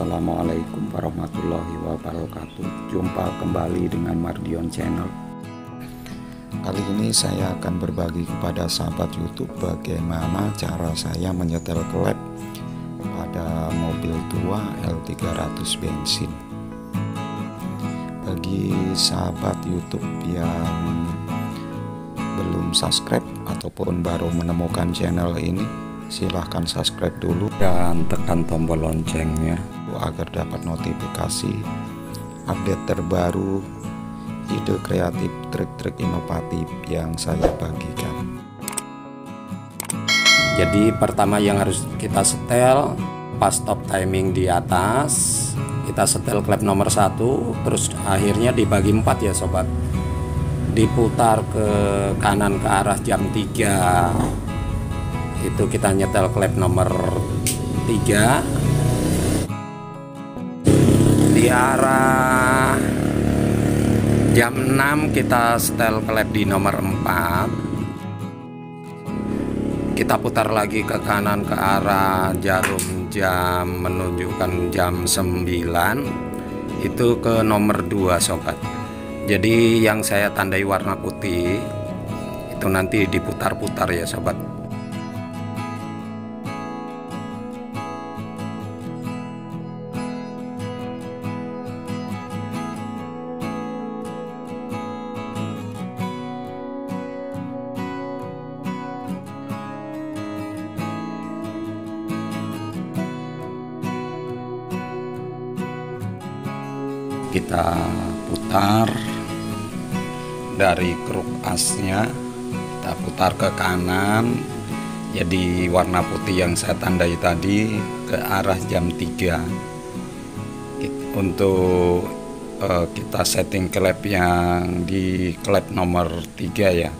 Assalamualaikum warahmatullahi wabarakatuh. Jumpa kembali dengan Mardion Channel. Kali ini saya akan berbagi kepada sahabat YouTube Bagaimana cara saya menyetel klep pada mobil tua L300 bensin. Bagi sahabat YouTube yang belum subscribe ataupun baru menemukan channel ini silahkan subscribe dulu dan tekan tombol loncengnya agar dapat notifikasi update terbaru ide kreatif trik-trik inovatif yang saya bagikan. Jadi pertama yang harus kita setel pas stop timing di atas kita setel klep nomor satu terus akhirnya dibagi empat ya sobat. Diputar ke kanan ke arah jam 3 itu kita nyetel klep nomor 3 di arah jam 6 kita setel klep di nomor 4 kita putar lagi ke kanan ke arah jarum jam menunjukkan jam 9 itu ke nomor 2 sobat. Jadi yang saya tandai warna putih itu nanti diputar-putar ya sobat kita putar dari kruk asnya kita putar ke kanan. Jadi warna putih yang saya tandai tadi ke arah jam 3 untuk uh, kita setting klep yang di klep nomor 3 ya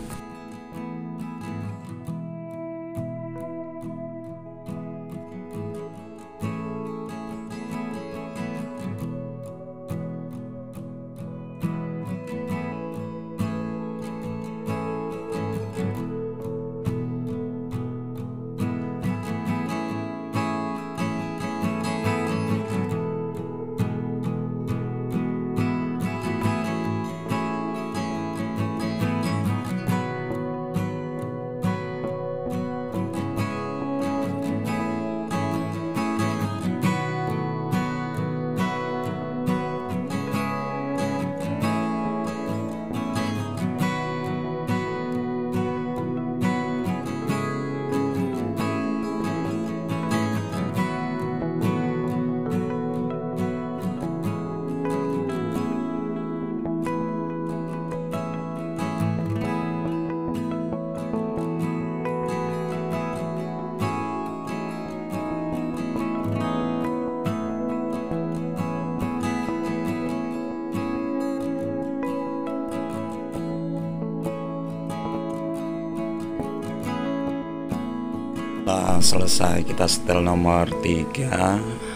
selesai kita setel nomor 3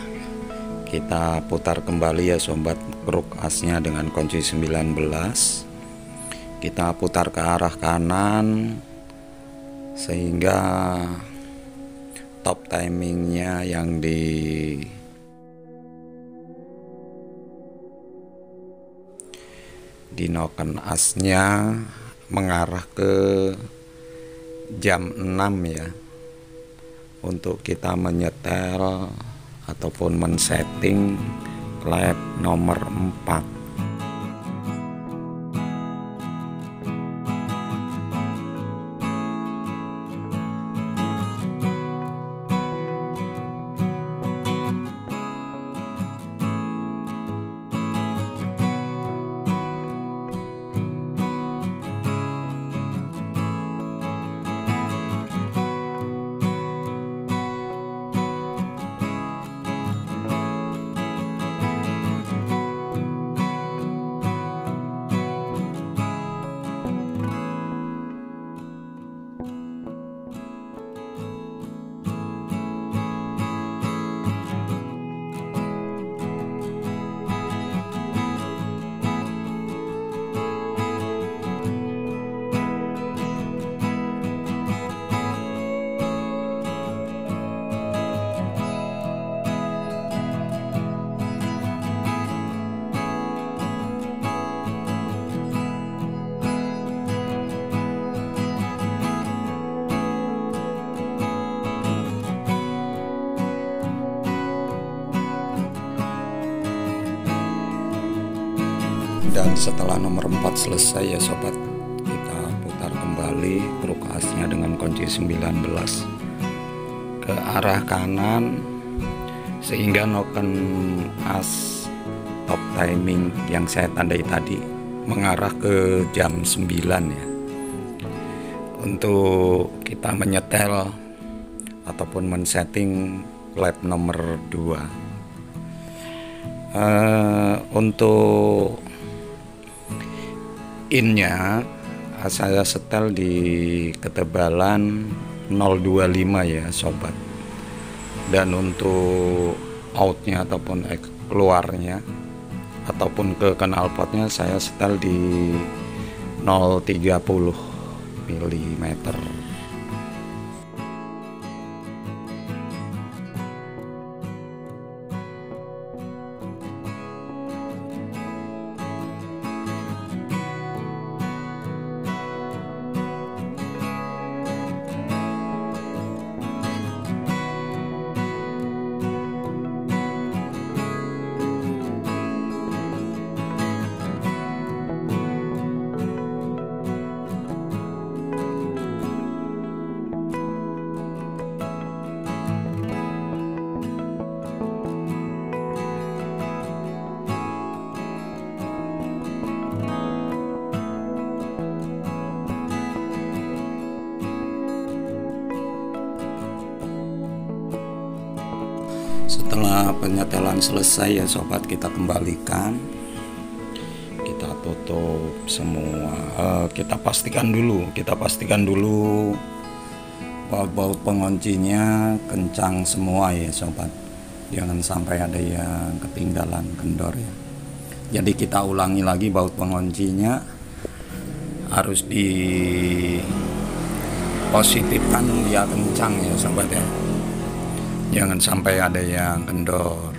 kita putar kembali ya sobat kruk asnya dengan kunci 19 kita putar ke arah kanan sehingga top timingnya yang di di noken asnya mengarah ke jam 6 ya untuk kita menyetel ataupun men-setting klep nomor 4 dan setelah nomor 4 selesai ya sobat kita putar kembali truk asnya dengan kunci 19 ke arah kanan sehingga noken as top timing yang saya tandai tadi mengarah ke jam 9 ya. Untuk kita menyetel ataupun men-setting lap nomor 2 uh, untuk innya saya setel di ketebalan 025 ya sobat. Dan untuk outnya ataupun keluarnya ataupun ke knalpotnya saya setel di 030 mm setelah penyetelan selesai ya sobat. Kita kembalikan. Kita tutup semua. Uh, kita pastikan dulu kita pastikan dulu baut-baut penguncinya kencang semua ya sobat. Jangan sampai ada yang ketinggalan kendor ya. Jadi kita ulangi lagi baut penguncinya. Harus di positifkan dia kencang ya sobat ya jangan sampai ada yang kendor.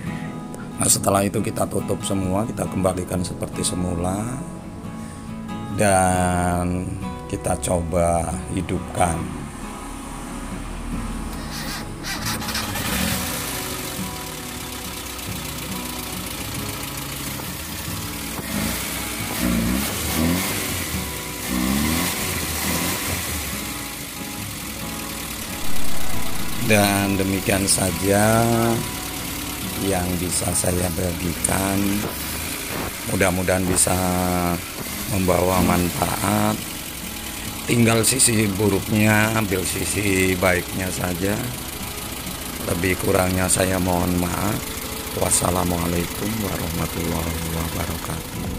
Nah setelah itu kita tutup semua kita kembalikan seperti semula. Dan kita coba hidupkan dan demikian saja yang bisa saya bagikan. Mudah-mudahan bisa membawa manfaat. Tinggal sisi buruknya ambil sisi baiknya saja. Lebih kurangnya saya mohon maaf. Wassalamualaikum warahmatullahi wabarakatuh